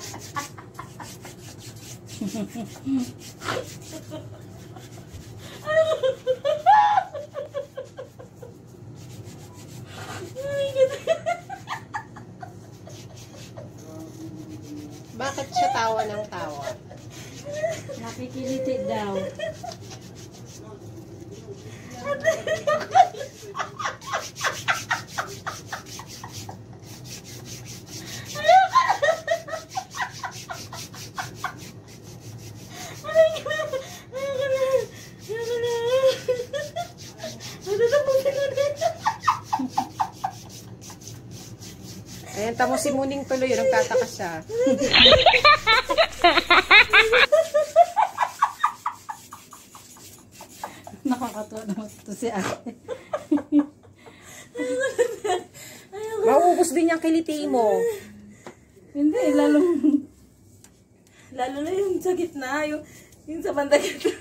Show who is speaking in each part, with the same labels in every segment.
Speaker 1: Bakit siya tawa ng tawa?
Speaker 2: Nakikiliti daw.
Speaker 1: Ayan, tamo si Muning tuloy. Yung tataka siya.
Speaker 2: Nakakatuwa naman ito si ate.
Speaker 1: Mauubos din yung kiliti mo.
Speaker 2: Hindi, lalong...
Speaker 3: Lalo na yung sa gitna, yung, yung sa banda gitna.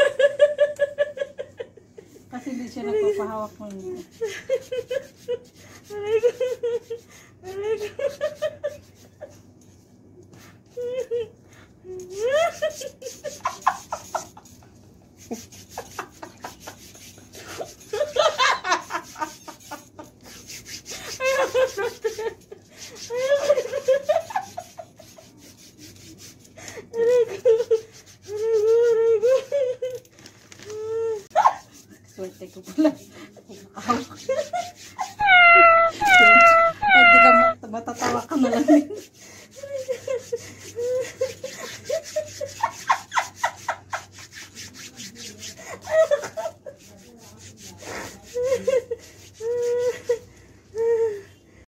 Speaker 2: Kasi hindi siya nagpapahawak mo niya.
Speaker 3: Aray ko. Aray ko.
Speaker 2: Swerte ko pala. Nakahawak. Pwede ka ma- matatawa ka na lang.